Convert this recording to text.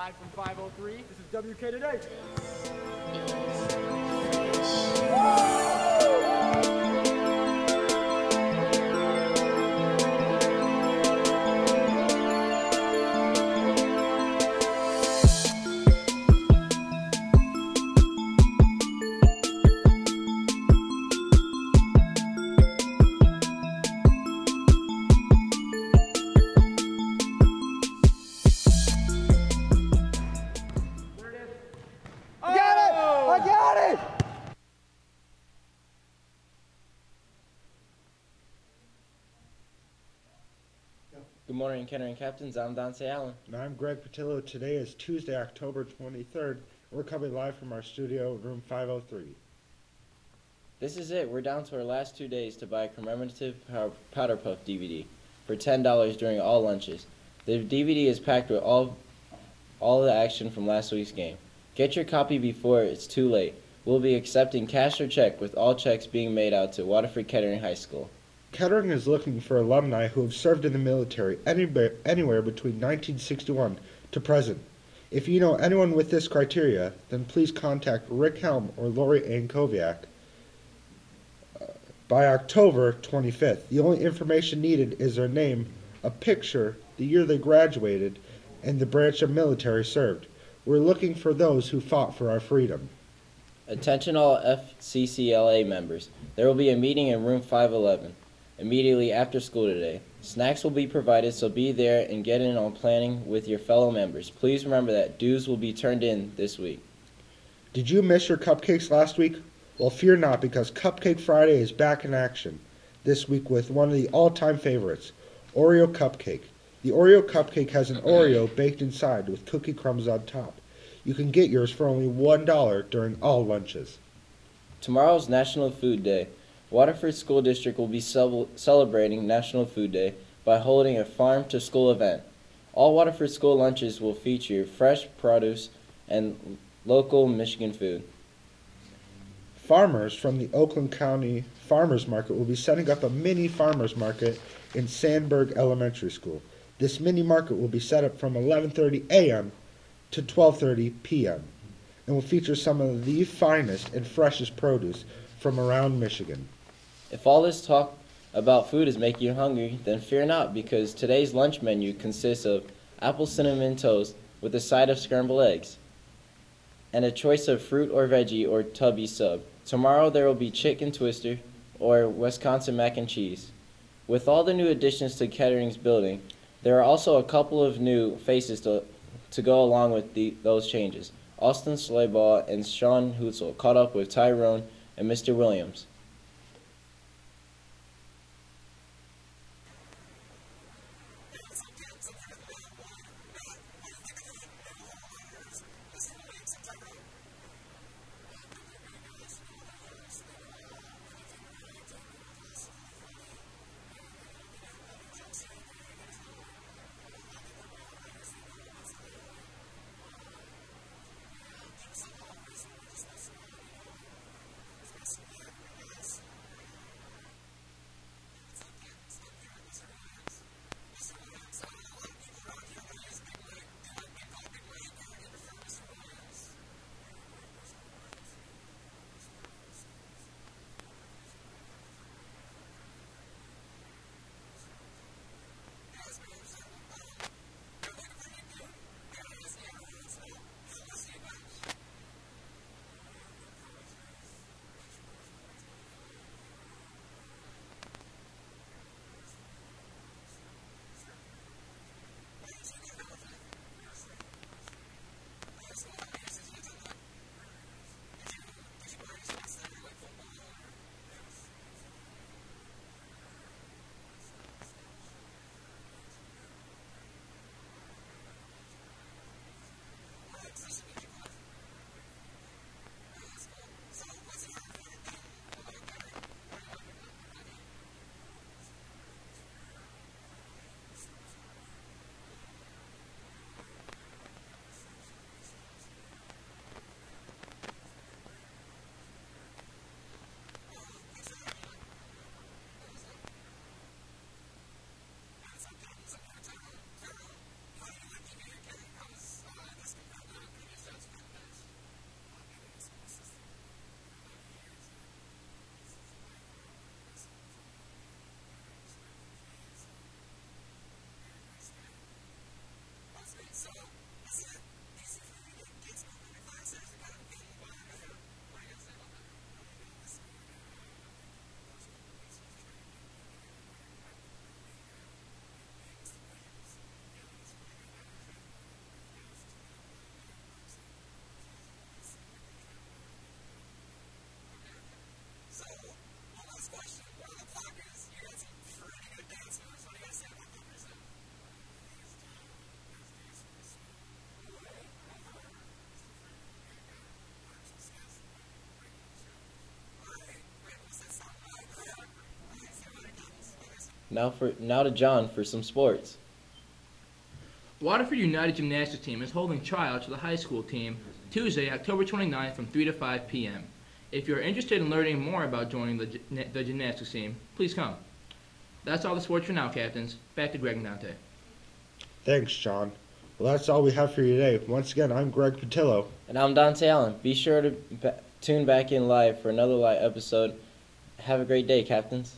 Live from 503, this is WK Today. I! Good morning, Kettering Captains. I'm Dante Allen. And I'm Greg Patillo. Today is Tuesday, October 23rd. We're coming live from our studio, room 503. This is it. We're down to our last two days to buy a commemorative Pow- Powder Puff DVD for $10 during all lunches. The DVD is packed with all, all the action from last week's game. Get your copy before it's too late. We'll be accepting cash or check, with all checks being made out to Waterford Kettering High School. Kettering is looking for alumni who have served in the military anywhere, anywhere between 1961 to present. If you know anyone with this criteria, then please contact Rick Helm or Lori Ankoviak uh, by October 25th. The only information needed is their name, a picture, the year they graduated, and the branch of military served. We're looking for those who fought for our freedom. Attention all FCCLA members. There will be a meeting in room 511 immediately after school today. Snacks will be provided, so be there and get in on planning with your fellow members. Please remember that dues will be turned in this week. Did you miss your cupcakes last week? Well, fear not, because Cupcake Friday is back in action this week with one of the all time favorites, Oreo Cupcake. The Oreo Cupcake has an Oreo baked inside with cookie crumbs on top. You can get yours for only $1 during all lunches. Tomorrow's National Food Day. Waterford School District will be celebrating National Food Day by holding a farm to school event. All Waterford school lunches will feature fresh produce and local Michigan food. Farmers from the Oakland County Farmers Market will be setting up a mini farmers market in Sandburg Elementary School. This mini market will be set up from 11:30 a.m. to 12:30 p.m. and will feature some of the finest and freshest produce from around Michigan. If all this talk about food is making you hungry, then fear not, because today's lunch menu consists of apple cinnamon toast with a side of scrambled eggs and a choice of fruit or veggie or tubby sub. Tomorrow there will be chicken twister or Wisconsin mac and cheese. With all the new additions to Kettering's building, there are also a couple of new faces to, to go along with the, those changes. Austin Slaybaugh and Sean Hutzel caught up with Tyrone and Mr. Williams. Now for now to John for some sports. Waterford United Gymnastics Team is holding tryouts for the high school team Tuesday, October 29th from 3 to 5 p.m. If you're interested in learning more about joining the, the gymnastics team, please come. That's all the sports for now, Captains. Back to Greg and Dante. Thanks, John. Well, that's all we have for you today. Once again, I'm Greg Patillo. And I'm Dante Allen. Be sure to ba- tune back in live for another live episode. Have a great day, Captains.